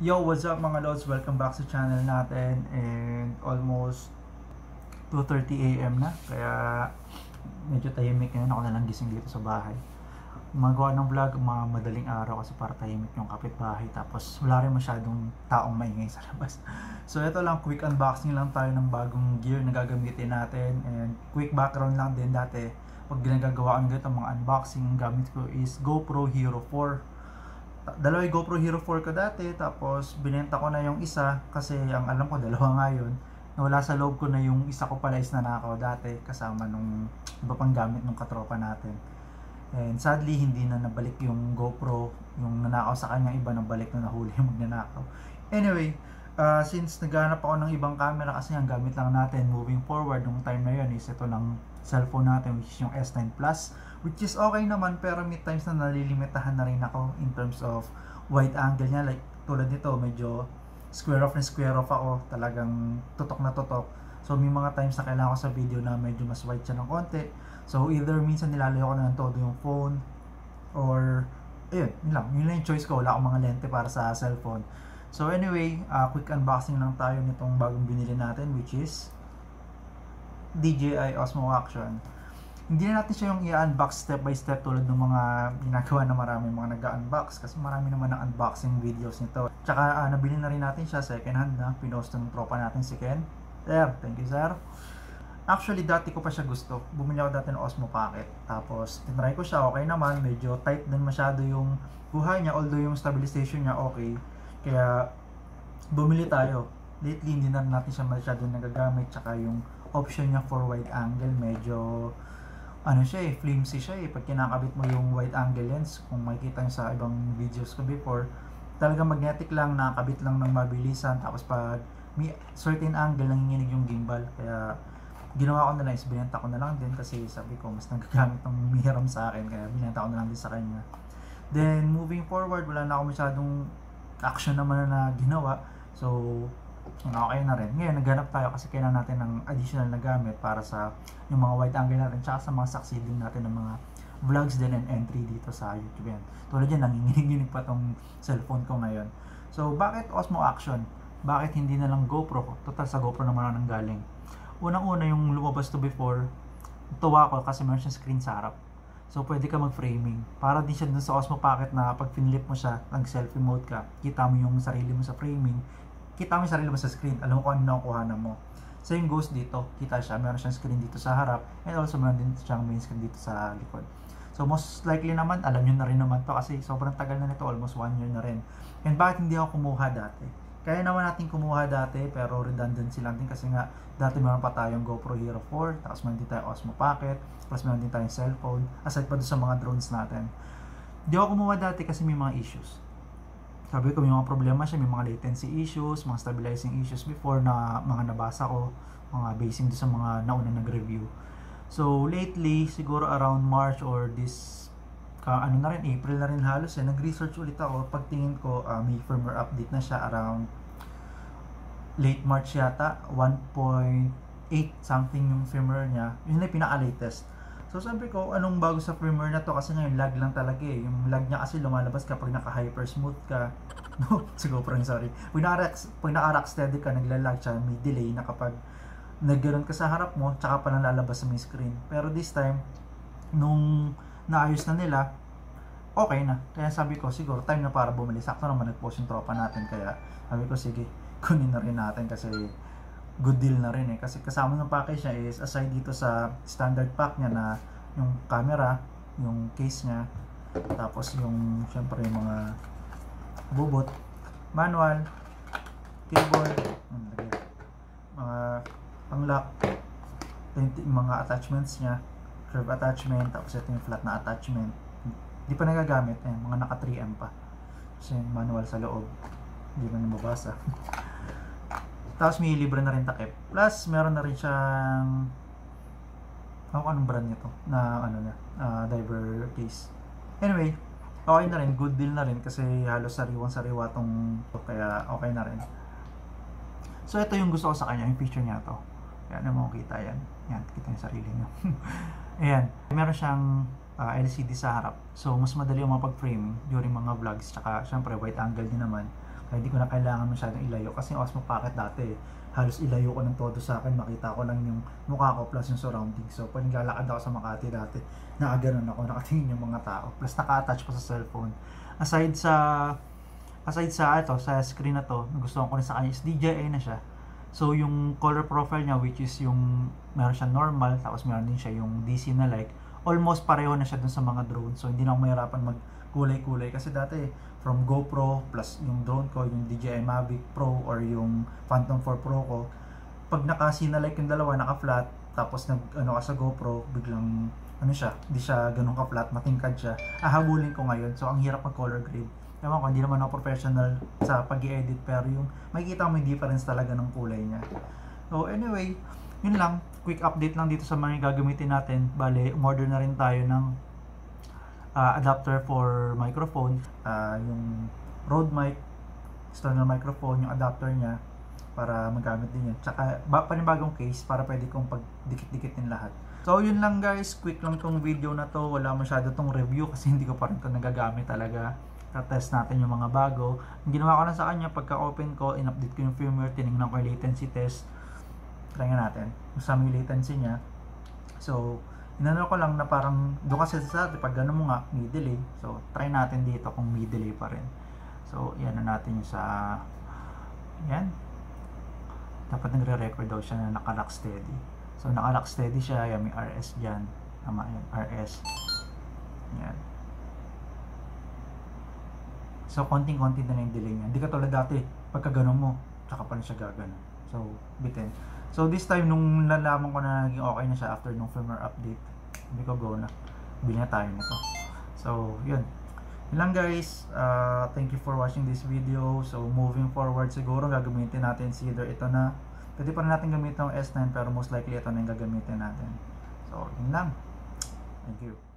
Yo, what's up mga lods? Welcome back sa channel natin and almost 2.30am na kaya medyo tahimik ngayon. Ako na lang gising dito sa bahay. Magawa ng vlog mga madaling araw kasi para tahimik yung kapitbahay tapos wala rin masyadong taong maingay sa labas. So ito lang quick unboxing lang tayo ng bagong gear na gagamitin natin and quick background lang din dati. Pag ginagagawa ko ganito mga unboxing gamit ko is GoPro Hero 4 dalawa yung GoPro Hero 4 ko dati tapos binenta ko na yung isa kasi ang alam ko dalawa nga yun. Nawala sa loob ko na yung isa ko pala is nanakaw dati kasama nung iba pang gamit nung katropa natin. And sadly hindi na nabalik yung GoPro yung nanakaw sa kanya iba nabalik na nahuli yung magnanakaw. Anyway uh, since naghanap ako ng ibang camera kasi ang gamit lang natin moving forward nung time na yun is ito lang cellphone natin which is yung S9 Plus which is okay naman pero may times na nalilimitahan na rin ako in terms of wide angle niya. Like tulad nito medyo square off and square off ako. Talagang tutok na tutok. So may mga times na kailangan ko sa video na medyo mas wide siya ng konti. So either minsan nilalayo ko na ng todo yung phone or ayun yun lang. Yun lang yung choice ko. Wala akong mga lente para sa cellphone. So anyway uh, quick unboxing lang tayo nitong bagong binili natin which is DJI Osmo Action hindi na natin siya yung i-unbox step by step tulad ng mga ginagawa na marami mga nag-unbox kasi marami naman ng unboxing videos nito. Tsaka uh, nabili na rin natin siya second hand na pinost ng tropa natin si Ken. There, thank you sir. Actually, dati ko pa siya gusto. Bumili ako dati ng Osmo Pocket. Tapos, tinry ko siya, okay naman. Medyo tight din masyado yung buhay niya. Although yung stabilization niya okay. Kaya, bumili tayo. Lately, hindi na natin siya masyado nagagamit. Tsaka yung option niya for wide angle, medyo ano siya eh, flimsy siya eh. Pag kinakabit mo yung wide angle lens, kung makikita nyo sa ibang videos ko before, talaga magnetic lang, nakakabit lang ng mabilisan. Tapos pag may certain angle, nanginginig yung gimbal. Kaya ginawa ko na lang is binenta ko na lang din kasi sabi ko mas nagagamit ng mihiram sa akin. Kaya binenta ko na lang din sa kanya. Then moving forward, wala na ako masyadong action naman na ginawa. So, okay na rin. Ngayon, naghanap tayo kasi kailangan natin ng additional na gamit para sa yung mga wide angle natin tsaka sa mga succeeding natin ng mga vlogs din and entry dito sa YouTube yan. Tulad yan, nanginginig pa tong cellphone ko ngayon. So, bakit Osmo Action? Bakit hindi na lang GoPro? Total sa GoPro naman ang galing. Unang-una yung lumabas to before, tuwa ko kasi meron siyang screen sa harap. So, pwede ka mag-framing. Para din siya dun sa Osmo Pocket na pag pinlip mo siya, nag-selfie mode ka, kita mo yung sarili mo sa framing, kita mo yung sarili mo sa screen, alam mo kung ano nakukuha na mo. Same goes dito, kita siya, meron siyang screen dito sa harap, and also meron din siyang main screen dito sa likod. So most likely naman, alam nyo na rin naman to kasi sobrang tagal na nito, almost 1 year na rin. And bakit hindi ako kumuha dati? Kaya naman natin kumuha dati, pero redundancy lang din kasi nga, dati meron pa tayong GoPro Hero 4, tapos meron din tayong Osmo Pocket, plus meron din tayong cellphone, aside pa doon sa mga drones natin. Hindi ako kumuha dati kasi may mga issues sabi ko may mga problema siya, may mga latency issues, mga stabilizing issues before na mga nabasa ko, mga basing sa mga nauna nag-review. So lately, siguro around March or this ka ano na rin, April na rin halos eh, nag-research ulit ako. Pagtingin ko, uh, may firmware update na siya around late March yata, 1.8 something yung firmware niya. Yun na yung pinaka-latest. So sabi ko, anong bago sa firmware na to? Kasi ngayon lag lang talaga eh. Yung lag niya kasi lumalabas kapag naka-hyper smooth ka. No, siguro parang sorry. Pag naka-rock steady ka, naglalag siya, may delay na kapag nagganon ka sa harap mo, tsaka pa nalalabas sa may screen. Pero this time, nung naayos na nila, okay na. Kaya sabi ko, siguro time na para bumili. Sakto naman nag-post yung tropa natin. Kaya sabi ko, sige, kunin na rin natin kasi good deal na rin eh. Kasi kasama ng package niya is aside dito sa standard pack niya na yung camera, yung case niya, tapos yung syempre yung mga bubot, manual, keyboard, mga pang lock, yung mga attachments niya, curve attachment, tapos ito yung flat na attachment. Hindi pa nagagamit, eh, mga naka 3M pa. Kasi manual sa loob, hindi man mabasa. Tapos may libre na rin takip. Plus, meron na rin siyang ako anong brand nito na ano na uh, diver case. Anyway, okay na rin, good deal na rin kasi halos sariwang sariwa tong kaya okay na rin. So ito yung gusto ko sa kanya, yung picture niya to. Kaya na mo kita yan. Yan, kita yung sarili niyo. Ayan, meron siyang uh, LCD sa harap. So mas madali yung mapag-frame during mga vlogs. Tsaka syempre wide angle din naman. Kaya hindi ko na kailangan masyadong ilayo kasi yung Osmo Pocket dati halos ilayo ko ng todo sa akin makita ko lang yung mukha ko plus yung surrounding so pag naglalakad ako sa Makati dati nakaganon ako nakatingin yung mga tao. Plus naka-attach pa sa cellphone. Aside sa aside sa ito sa screen na to nagustuhan ko rin sa kanya is DJI na siya. So yung color profile niya which is yung meron siya normal tapos meron din siya yung DC na like almost pareho na siya dun sa mga drone so hindi na ako mahirapan mag kulay-kulay kasi dati from GoPro plus yung drone ko, yung DJI Mavic Pro or yung Phantom 4 Pro ko, pag nakasina like yung dalawa, naka-flat, tapos nag ano ka sa GoPro, biglang ano siya, hindi siya ganun ka-flat, matingkad siya. Ahabulin ko ngayon, so ang hirap mag-color grade. Ewan ko, hindi naman ako professional sa pag edit pero yung makikita mo yung difference talaga ng kulay niya. So anyway, yun lang, quick update lang dito sa mga gagamitin natin. Bale, umorder na rin tayo ng uh, adapter for microphone, uh, yung Rode mic, external microphone, yung adapter niya para magamit din yun. Tsaka ba, panibagong case para pwede kong pagdikit-dikitin lahat. So yun lang guys, quick lang tong video na to. Wala masyado tong review kasi hindi ko pa rin ito nagagamit talaga. Ta-test natin yung mga bago. Ang ginawa ko na sa kanya, pagka-open ko, in-update ko yung firmware, tinignan ko yung latency test. Try nga natin. Masama yung latency niya. So, inano ko lang na parang doon kasi sa pag gano'n mo nga may delay. So try natin dito kung may delay pa rin. So yan na natin yung sa yan. Dapat nagre-record daw siya na naka-lock steady. So naka-lock steady siya. Yan may RS dyan. Tama yan. RS yan. So konting-konti na yung delay niya. Hindi ka tulad dati pagka gano'n mo tsaka pa rin siya gagano so bitin So this time nung nalaman ko na naging okay na siya after nung firmware update, hindi ko go na. Bili na tayo nito. So, yun. Yun lang guys. Uh, thank you for watching this video. So, moving forward siguro gagamitin natin si either ito na. Pwede pa rin natin gamitin ng S9 pero most likely ito na yung gagamitin natin. So, yun lang. Thank you.